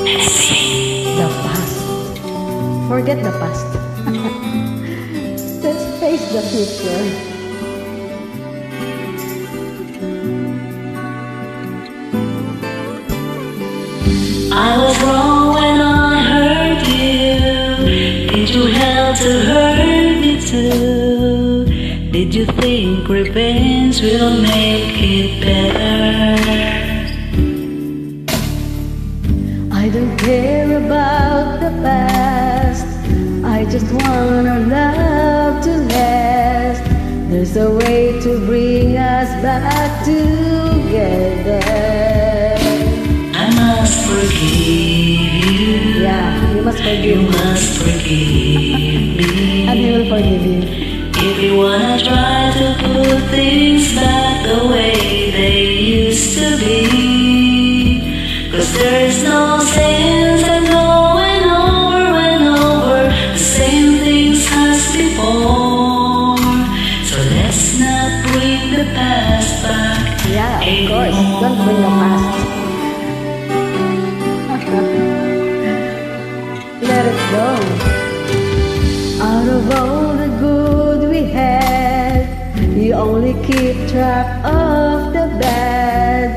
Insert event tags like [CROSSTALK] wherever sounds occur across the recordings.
The past. Forget the past. [LAUGHS] Let's face the future. I was wrong when I hurt you. Did you have to hurt me too? Did you think revenge will make it better? Just want our love to last. There's a way to bring us back together. I must forgive you. Yeah, you must You forgive me. must forgive me. And he will forgive you. If you wanna try to put things back the way they used to be Cause there's no sense of course. Don't bring the past. [LAUGHS] Let it go. Out of all the good we had, you only keep track of the bad.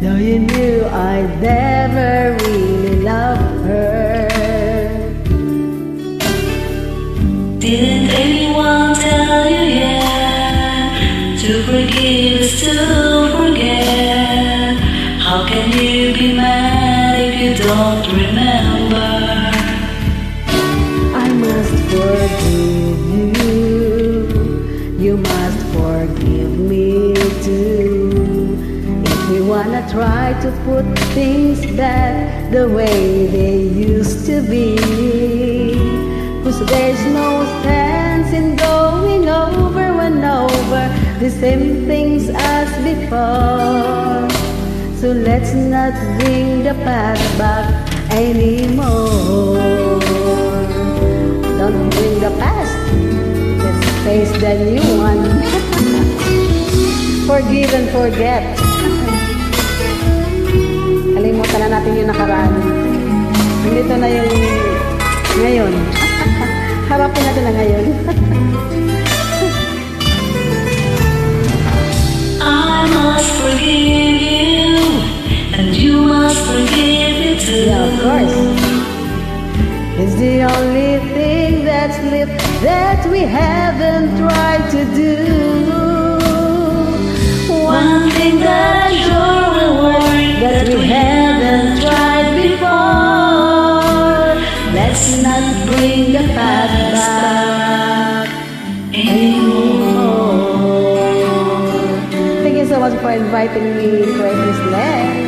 Though you knew I'd never really love her. Didn't anyone tell you yet To forgive is to forget How can you be mad if you don't remember I must forgive you. You must forgive me too. If we wanna try to put things back the way they used to be. Cause there's no sense in going over the same things as before. So let's not bring the past back anymore. Don't bring the past. Let's face the new one. [LAUGHS] Forgive and forget. [LAUGHS] Kalimutan na natin yung nakaraan. Nandito na yung ngayon. [LAUGHS] Harapin natin na ngayon. Must forgive you And you must forgive me too yeah, of course. It's the only thing that's left that we haven't tried to do. One thing that will work that we haven't tried before. Let's not bring the past back inviting me to this land.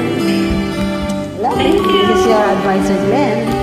Hello. This is your advisor, Glenn.